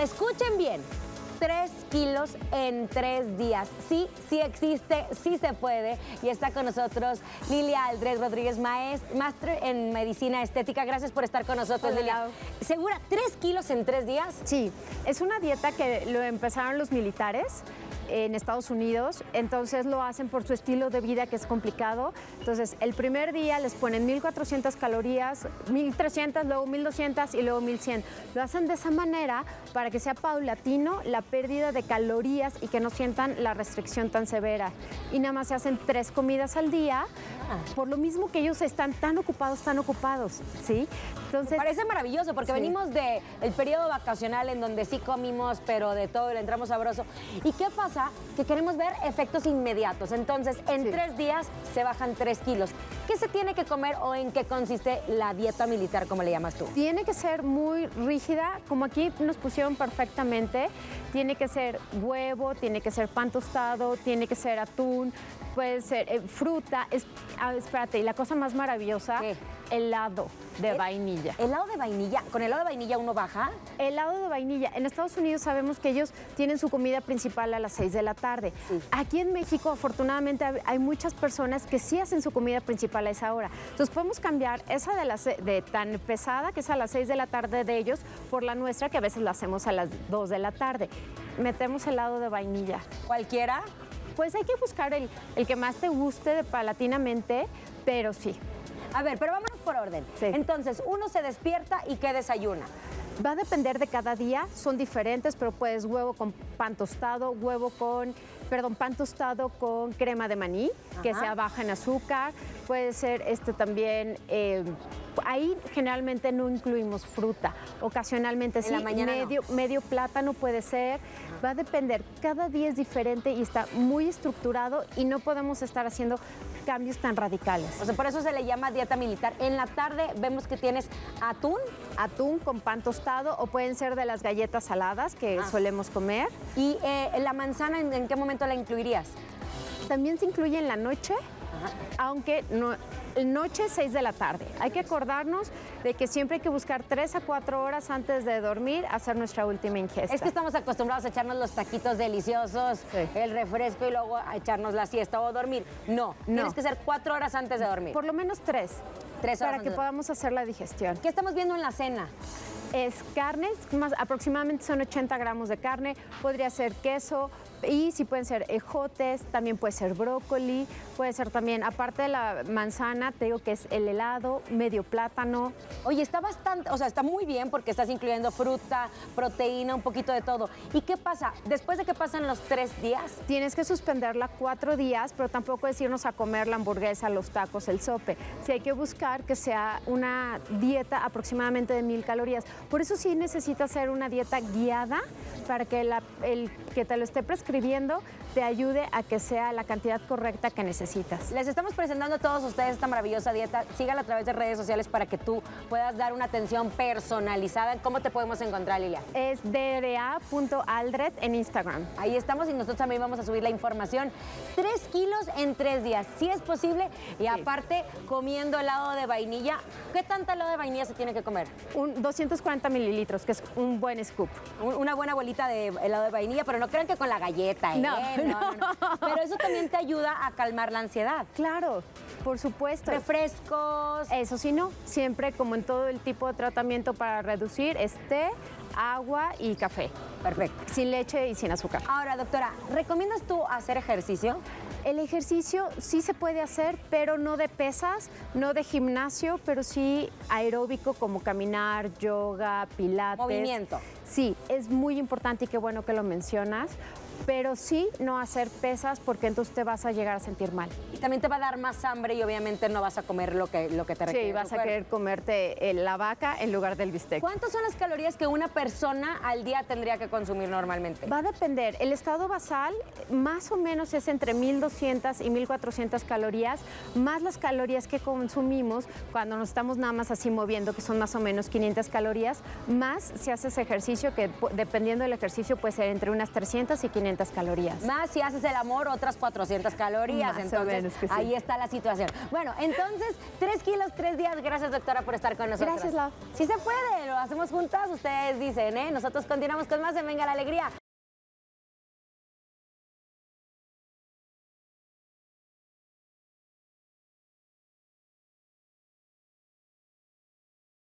Escuchen bien. 3 kilos en 3 días. Sí, sí existe, sí se puede. Y está con nosotros Lilia Aldred Rodríguez, máster en medicina estética. Gracias por estar con nosotros, Lilia. ¿Segura 3 kilos en 3 días? Sí, es una dieta que lo empezaron los militares en Estados Unidos, entonces lo hacen por su estilo de vida que es complicado. Entonces, el primer día les ponen 1400 calorías, 1300, luego 1200 y luego 1100. Lo hacen de esa manera para que sea paulatino la pérdida de calorías y que no sientan la restricción tan severa. Y nada más se hacen tres comidas al día. Por lo mismo que ellos están tan ocupados, tan ocupados, ¿sí? Entonces, parece maravilloso porque venimos del el periodo vacacional en donde sí comimos, pero de todo le entramos sabroso. ¿Y qué pasa? que queremos ver efectos inmediatos. Entonces, en tres días se bajan tres kilos. ¿Qué se tiene que comer o en qué consiste la dieta militar, como le llamas tú? Tiene que ser muy rígida, como aquí nos pusieron perfectamente. Tiene que ser huevo, tiene que ser pan tostado, tiene que ser atún, puede ser eh, fruta. Es, ah, espérate, y la cosa más maravillosa, helado de vainilla. ¿Helado de vainilla? ¿Con helado de vainilla uno baja? Helado de vainilla. En Estados Unidos sabemos que ellos tienen su comida principal a las 6 de la tarde. Aquí en México, afortunadamente, hay muchas personas que sí hacen su comida principal a esa hora. Entonces podemos cambiar esa de, las, de tan pesada, que es a las 6 de la tarde de ellos, por la nuestra, que a veces la hacemos a las 2 de la tarde. Metemos helado de vainilla. ¿Cualquiera? Pues hay que buscar el, el que más te guste palatinamente, pero sí. A ver, pero vámonos por orden. Entonces, uno se despierta y ¿qué desayuna? Va a depender de cada día, son diferentes, pero puedes huevo con pan tostado, huevo con, perdón, pan tostado con crema de maní, que sea baja en azúcar, puede ser este también, eh, ahí generalmente no incluimos fruta, ocasionalmente sí, medio, medio plátano puede ser, va a depender, cada día es diferente y está muy estructurado y no podemos estar haciendo cambios tan radicales. O sea, por eso se le llama dieta militar. En la tarde vemos que tienes atún. Atún con pan tostado o pueden ser de las galletas saladas que ah. solemos comer. ¿Y eh, la manzana en qué momento la incluirías? También se incluye en la noche aunque no, noche 6 de la tarde. Hay que acordarnos de que siempre hay que buscar 3 a 4 horas antes de dormir hacer nuestra última ingesta. Es que estamos acostumbrados a echarnos los taquitos deliciosos, el refresco y luego a echarnos la siesta o dormir. No, no, tienes que ser 4 horas antes de dormir. Por lo menos 3. 3 horas. Para que podamos hacer la digestión. ¿Qué estamos viendo en la cena? Es carne, más aproximadamente son 80 gramos de carne, podría ser queso, y si pueden ser ejotes, también puede ser brócoli, puede ser también, aparte de la manzana, te digo que es el helado, medio plátano. Oye, está bastante, o sea, está muy bien porque estás incluyendo fruta, proteína, un poquito de todo. ¿Y qué pasa? Después de que pasan los tres días. Tienes que suspenderla cuatro días, pero tampoco es irnos a comer la hamburguesa, los tacos, el sope. Sí hay que buscar que sea una dieta aproximadamente de mil calorías. Por eso sí necesitas hacer una dieta guiada para que el que te lo esté prescribiendo escribiendo te ayude a que sea la cantidad correcta que necesitas. Les estamos presentando a todos ustedes esta maravillosa dieta. Sígala a través de redes sociales para que tú puedas dar una atención personalizada. ¿Cómo te podemos encontrar, Lilia? Es dra.aldred en Instagram. Ahí estamos y nosotros también vamos a subir la información. Tres kilos en tres días, si es posible. Y aparte, comiendo helado de vainilla. ¿Qué tanta helado de vainilla se tiene que comer? Un 240 mililitros, que es un buen scoop. Una buena bolita de helado de vainilla, pero no crean que con la galleta, ¿eh? No. No, no, Pero eso también te ayuda a calmar la ansiedad. Claro, por supuesto. Refrescos. Eso sí, no. Siempre, como en todo el tipo de tratamiento para reducir, es té, agua y café. Perfecto. Sin leche y sin azúcar. Ahora, doctora, ¿recomiendas tú hacer ejercicio? El ejercicio sí se puede hacer, pero no de pesas, no de gimnasio, pero sí aeróbico como caminar, yoga, pilates. Movimiento. Sí, es muy importante y qué bueno que lo mencionas, pero sí no hacer pesas porque entonces te vas a llegar a sentir mal. Y también te va a dar más hambre y obviamente no vas a comer lo que, lo que te requiere. Sí, vas a querer comerte eh, la vaca en lugar del bistec. ¿Cuántas son las calorías que una persona al día tendría que consumir normalmente? Va a depender. El estado basal más o menos es entre 1200 y 1400 calorías, más las calorías que consumimos cuando nos estamos nada más así moviendo, que son más o menos 500 calorías, más si haces ejercicio, que dependiendo del ejercicio puede ser entre unas 300 y 500 1500 calorías. Más si haces el amor, otras 400 calorías. Más o entonces, menos que sí. ahí está la situación. Bueno, entonces, 3 kilos, 3 días. Gracias, doctora, por estar con nosotros. Gracias, Lau. Sí se puede, lo hacemos juntas, ustedes dicen, ¿eh? Nosotros continuamos con más de Venga la Alegría.